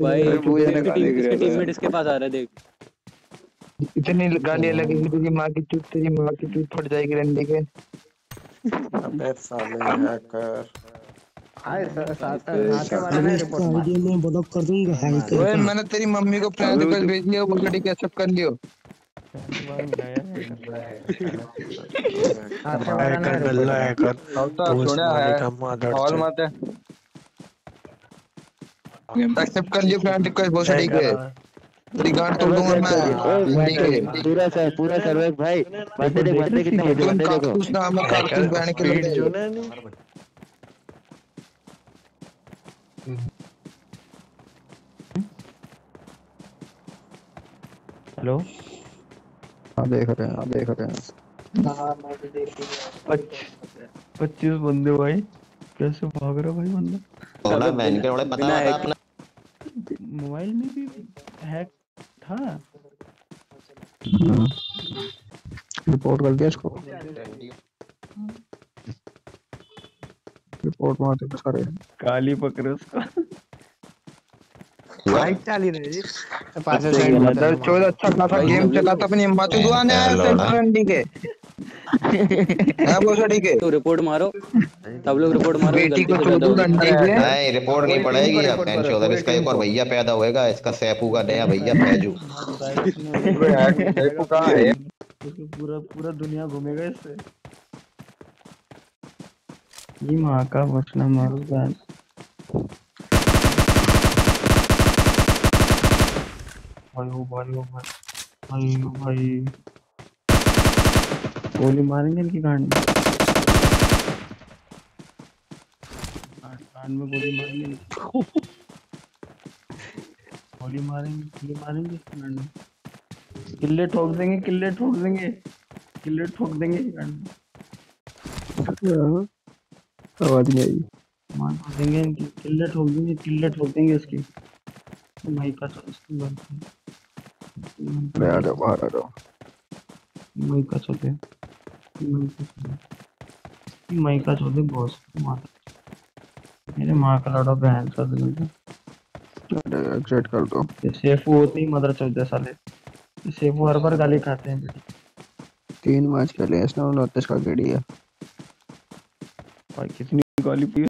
भाई इसके टीममेट इसके पास आ रहा है देख इतनी गालियाँ लगेगी तेरी माँ की चूत तेरी माँ की चूत फट जाएगी रंडी के अबे साले हैकर वीडियो में ब्लॉक कर दूँगा हाई ओए मैंने तेरी मम्मी को फ्रेंड रिक्वेस्ट भेज लिया वो लड़ी के एक्सेप्ट कर लियो हैकर हैकर है मत एक्सेप्ट कर लियो फ्रेंड रिक्वेस्ट बहुत लड़ी के तेरी गांड तोड़ दूँगा मैं पूरा सर पूरा सर्वे भाई बंदे देख बंदे कितने बंदे देखो काकूस नाम है काकूस बहन के पीठ हेलो? हाँ देख रहे हैं हाँ देख रहे हैं। पच्चीस बंदे भाई। कैसे भाग रहा भाई बंदा? बोला मैंने के बड़े पता होगा अपना मोबाइल में भी हैक था? रिपोर्ट कर दिया इसको? रिपोर्ट मारते हैं सारे काली पकड़े उसका। दर चौदह अच्छा खासा गेम चला था अपनी अम्मा तो दुआ ने आया था रंडी के। हाँ बहुत लड़ी के। तो रिपोर्ट मारो। सब लोग रिपोर्ट मारो बेटी को से हो गई। रंडी के नहीं रिपोर्ट नहीं पड़ेगी अब पेन चौधरी इसका एक और भैया पैदा होएगा इसका सैफू का नया भैया फैजू है? उसको पूरा पूरा दुनिया घूमेगा इससे। ये माँ का बचना मारो बहन भाई ओ भाई ओ भाई भाई ओ भाई। गोली मारेंगे इनकी गांड में? गांड में गोली मारेंगे गोली मारेंगे किले मारेंगे गांड में? किल्ले ठोक देंगे किले ठोक देंगे किले ठोक देंगे गांड में। आवाज़ नहीं आई। मार देंगे इनकी किल्ले ठोक देंगे किल्ले ठोक देंगे इसकी भाई का तो इसकी बात है अरे आ जाओ बाहर आ जाओ मई का चले मई का चले मई का चले बॉस मार। मेरे माँ का लड़ा बहन का दिल में अरे एग्जिट कर दो। ये सेफू होते ही मदर चौदह साले। सेफू हर बार गाली खाते हैं। तीन मैच खेले इसने उनतीस का गेड़ी है। भाई कितनी गाली पी